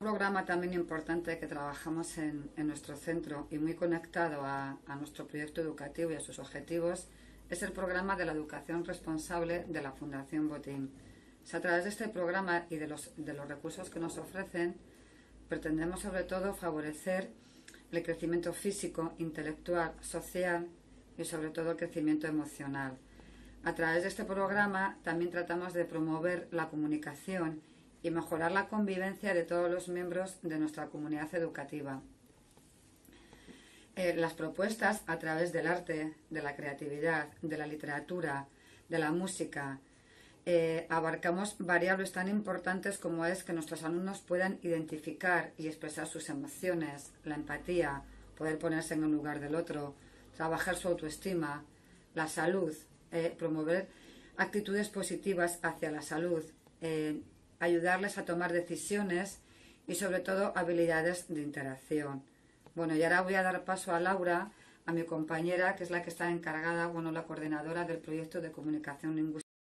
Programa también importante que trabajamos en, nuestro centro y muy conectado a, nuestro proyecto educativo y a sus objetivos es el programa de la educación responsable de la Fundación Botín. a través de este programa y de los, de los recursos que nos ofrecen, pretendemos sobre todo favorecer el crecimiento físico, intelectual, social y sobre todo el crecimiento emocional. A través de este programa también tratamos de promover la comunicación y mejorar la convivencia de todos los miembros de nuestra comunidad educativa. Eh, las propuestas a través del arte, de la creatividad, de la literatura, de la música, eh, abarcamos variables tan importantes como es que nuestros alumnos puedan identificar y expresar sus emociones, la empatía, poder ponerse en el lugar del otro, trabajar su autoestima, la salud, eh, promover actitudes positivas hacia la salud, ayudarles a tomar decisiones y sobre todo habilidades de interacción. Bueno, y ahora voy a dar paso a Laura, a mi compañera, que es la que está encargada, bueno, la coordinadora del proyecto de comunicación lingüística